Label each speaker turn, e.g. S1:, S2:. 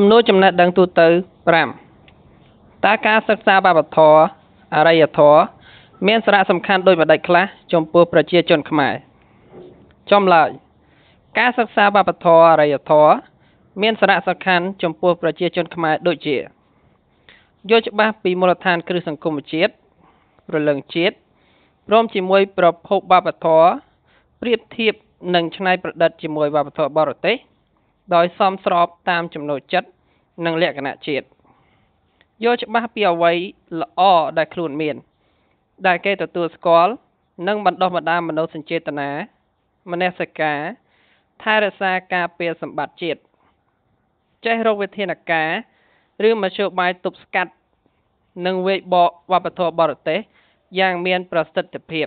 S1: សំណួរចំណេះដឹងទូទៅ5តើការសិក្សាវប្បធម៌អរិយធម៌មានសារៈសំខាន់ដូចម្តេចខ្លះចំពោះប្រជាជនខ្មែរចម្លើយ ការសិក្សាវប្បធម៌អរិយធម៌មានសារៈសំខាន់ចំពោះប្រជាជនខ្មែរដូចជាយល់ច្បាស់ពីមូលដ្ឋានគ្រឹះសង្គមជាតិព្រលឹងជាតិព្រមជាមួយប្រភពវប្បធម៌ប្រៀបធៀបនិងច្នៃប្រឌិតជាមួយវប្បធម៌បរទេស ដោយសមស្របតាមចំណូលចិត្តនិងលក្ខណៈជាតិយល់ច្បាស់ពីអ្វីល្អដែលខ្លួនមាន ដែលគេទទួលស្គាល់និងបណ្ដុះបណ្ដាលមនោសញ្ចេតនាមនសិការថែរក្សាការពារសម្បត្តិជាតិចេះរកវិធានការឬមធ្យោបាយទប់ស្កាត់និងវាយបកវប្បធម៌បរទេសយ៉ាងមានប្រសិទ្ធភាព